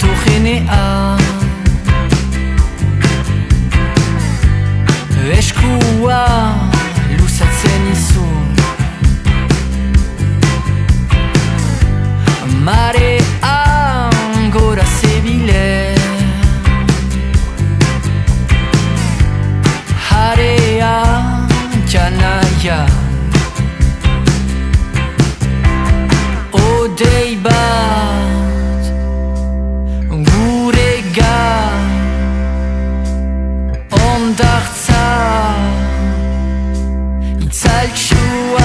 tu genea Eskua luzatzen izun. Mare that you.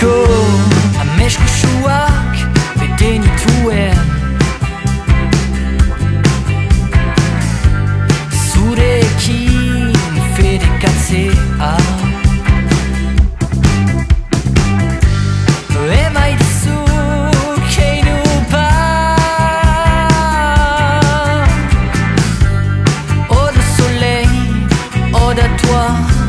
ko A mech kouchouak Ve deni touer. Zurekin Fede katzea toi.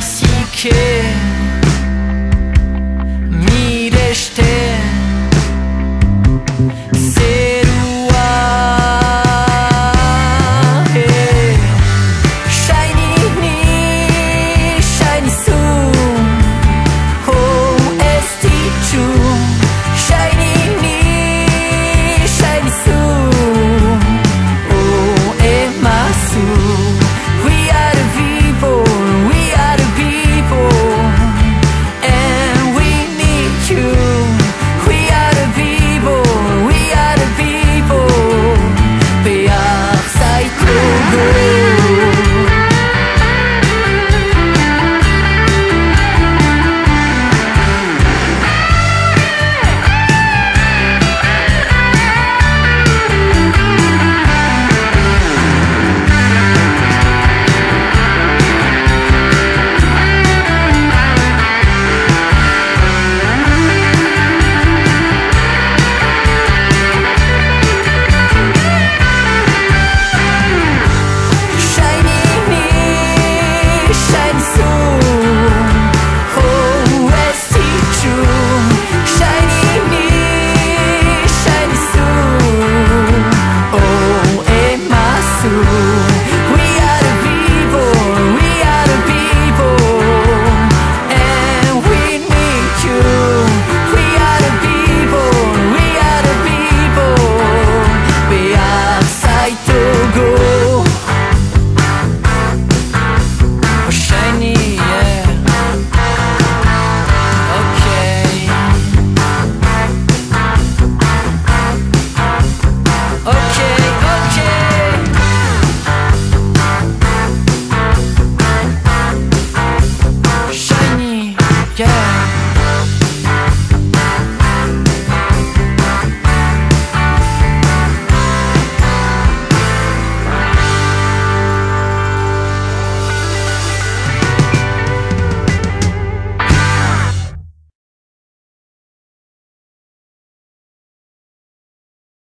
sinke